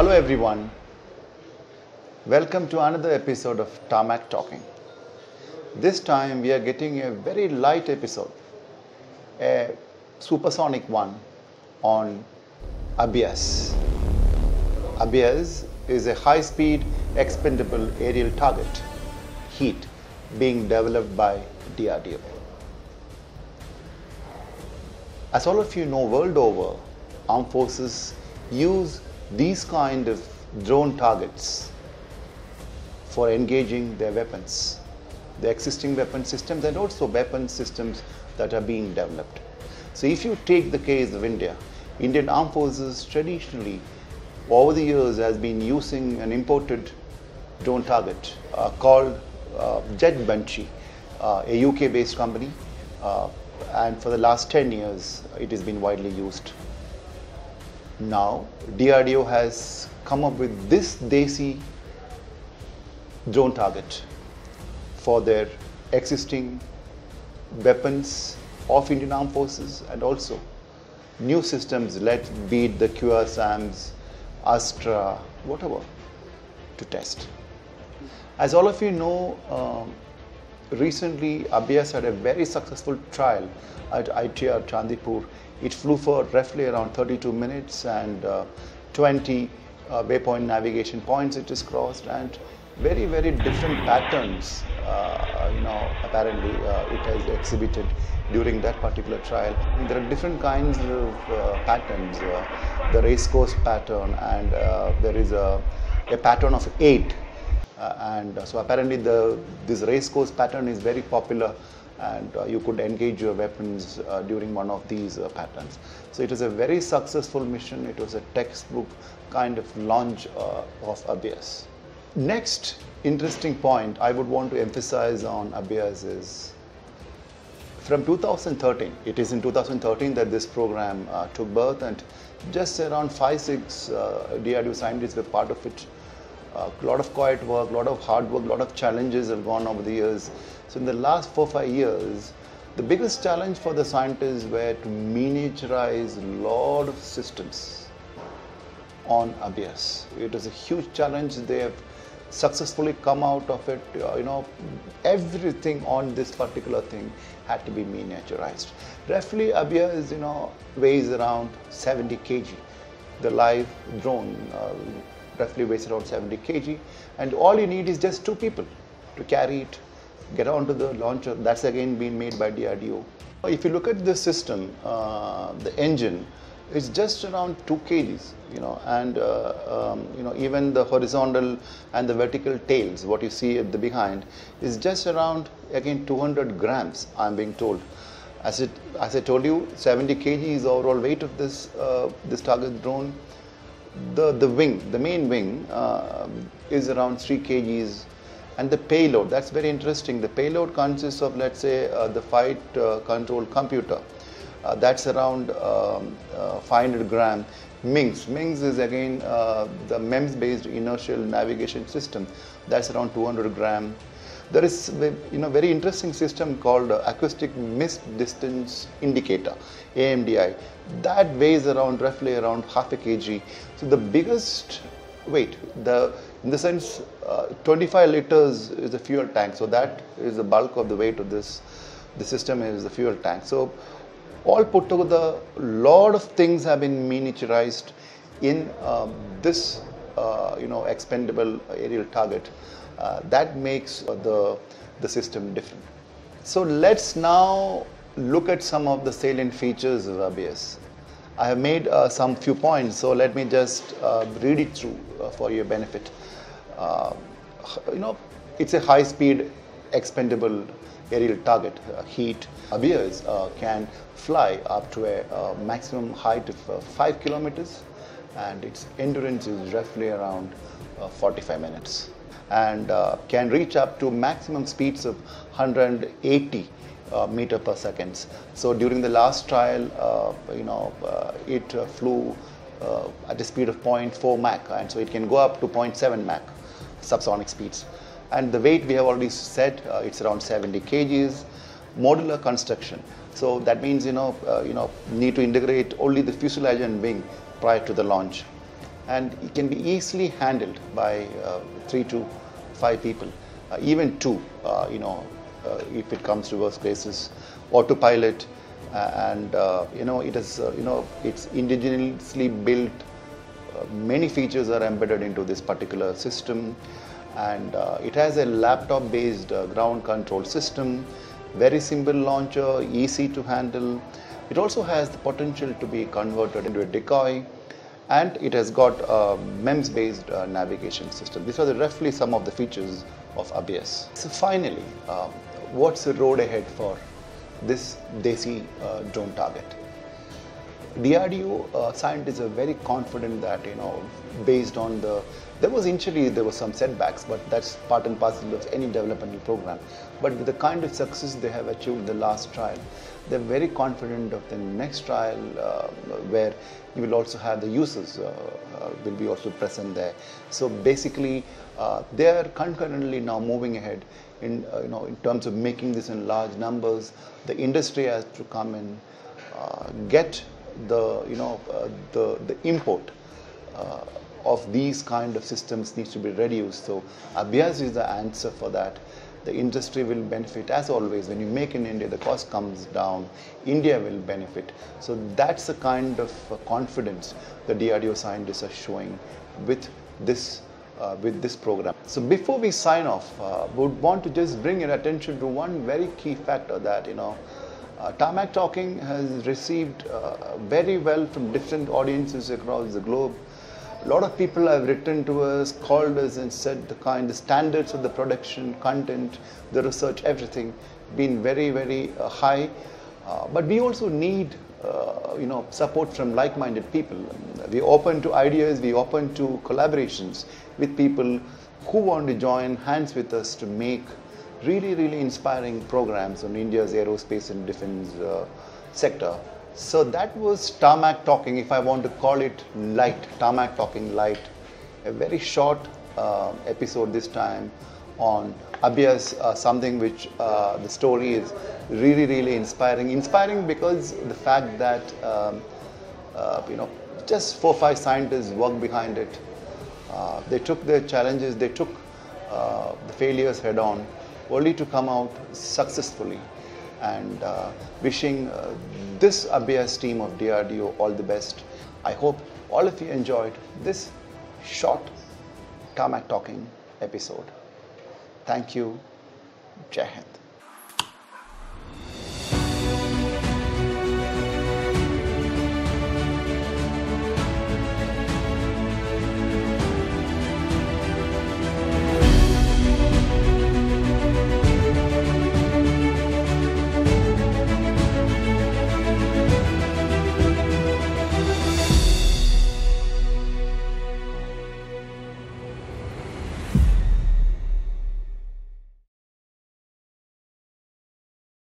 Hello everyone. Welcome to another episode of Tarmak Talking. This time we are getting a very light episode, a supersonic one on Abhyas. Abhyas is a high speed expendable aerial target, HEAT, being developed by DRDO. As all of you know, world over, armed forces use these kind of drone targets for engaging their weapons, the existing weapon systems and also weapon systems that are being developed. So if you take the case of India, Indian armed forces traditionally over the years has been using an imported drone target uh, called uh, Jet Banshee, uh, a UK based company uh, and for the last 10 years it has been widely used. Now DRDO has come up with this Desi drone target for their existing weapons of Indian Armed Forces and also new systems, let be it the QRSAMs, Astra, whatever, to test. As all of you know, um, recently Abhyas had a very successful trial at ITR Chandipur. It flew for roughly around 32 minutes and uh, 20 uh, waypoint navigation points it is crossed and very very different patterns uh, you know apparently uh, it has exhibited during that particular trial there are different kinds of uh, patterns uh, the race course pattern and there is a, a pattern of eight and uh, so apparently the this race course pattern is very popular and uh, you could engage your weapons during one of these patterns. So it was a very successful mission. It was a textbook kind of launch of Abhyas. Next interesting point I would want to emphasize on Abhyas is from 2013, it is in 2013 that this program uh, took birth and just around 5-6 uh, DRDO scientists were part of it a lot of quiet work, a lot of hard work, a lot of challenges have gone over the years. So in the last four, five years, the biggest challenge for the scientists were to miniaturize a lot of systems on Abhyas. It was a huge challenge. They have successfully come out of it. Uh, you know, everything on this particular thing had to be miniaturized. Roughly, Abhyas, you know, weighs around 70 kg. The live drone uh, roughly weighs around 70 kg and all you need is just two people to carry it, get onto the launcher. That's again being made by DRDO. If you look at the system, uh, the engine is just around 2 kgs, you know, and uh, um, you know even the horizontal and the vertical tails, what you see at the behind, is just around again 200 grams. I'm being told. As it as I told you, 70 kg is overall weight of this uh, this target drone the, the wing, the main wing uh, is around 3 kgs and the payload, that's very interesting. The payload consists of let's say uh, the flight uh, control computer. Uh, that's around um, uh, 500 gram. MINGS, MINGS is again the MEMS based inertial navigation system. That's around 200 gram there is you know very interesting system called acoustic missed distance indicator AMDI that weighs around roughly around half a kg. So the biggest weight the in the sense uh, 25 liters is the fuel tank. So that is the bulk of the weight of this the system is the fuel tank. So all put together a lot of things have been miniaturized in um, this uh, you know expendable aerial target uh, that makes the, the system different. So let's now look at some of the salient features of Abhyas. I have made uh, some few points, so let me just uh, read it through uh, for your benefit. Uh, you know, it's a high-speed expendable aerial target, uh, HEAT. Abias can fly up to a maximum height of 5 kilometers and its endurance is roughly around 45 minutes and uh, can reach up to maximum speeds of 180 uh, meter per seconds. So during the last trial, uh, you know, uh, it uh, flew uh, at a speed of 0.4 Mach, and so it can go up to 0.7 Mach subsonic speeds. And the weight we have already said, it's around 70 kgs. Modular construction. So that means you know, you know, need to integrate only the fuselage and wing prior to the launch and it can be easily handled by uh, three to five people, uh, even two, uh, you know, uh, if it comes to worst cases, autopilot, uh, and you know, it is, you know, it's indigenously built. Many features are embedded into this particular system, and uh, it has a laptop-based uh, ground control system, very simple launcher, easy to handle. It also has the potential to be converted into a decoy and it has got a MEMS based uh, navigation system. These are the roughly some of the features of Abhyas. So finally, um, what's the road ahead for this Desi uh, drone target? DRDO uh, scientists are very confident that you know based on the there was initially there were some setbacks but that's part and parcel of any developmental program but with the kind of success they have achieved in the last trial they're very confident of the next trial uh, where you will also have the users uh, uh, will be also present there so basically uh, they are concurrently now moving ahead in uh, you know in terms of making this in large numbers the industry has to come and get the you know the the import of these kind of systems needs to be reduced. So Abhyas is the answer for that. The industry will benefit as always. When you make in India, the cost comes down. India will benefit. So that's the kind of uh, confidence the DRDO scientists are showing with this uh, with this program. So before we sign off, uh, would want to just bring your attention to one very key factor that you know uh, Tarmak Talking has received uh, very well from different audiences across the globe. A lot of people have written to us, called us, and said the kind, the standards of the production, content, the research, everything, been very, very uh, high. Uh, but we also need, uh, you know, support from like-minded people. We open to ideas, we open to collaborations with people who want to join hands with us to make really, really inspiring programs on India's aerospace and defense uh, sector. So that was Tarmak Talking, if I want to call it light, Tarmak Talking light. A very short uh, episode this time on Abhyas, uh, something which uh, the story is really, really inspiring. Inspiring because the fact that, um, uh, you know, just four or five scientists worked behind it. Uh, they took their challenges, they took uh, the failures head on only to come out successfully. And uh, wishing uh, this Abhyas team of DRDO all the best. I hope all of you enjoyed this short Tarmak Talking episode. Thank you. Jai Hind.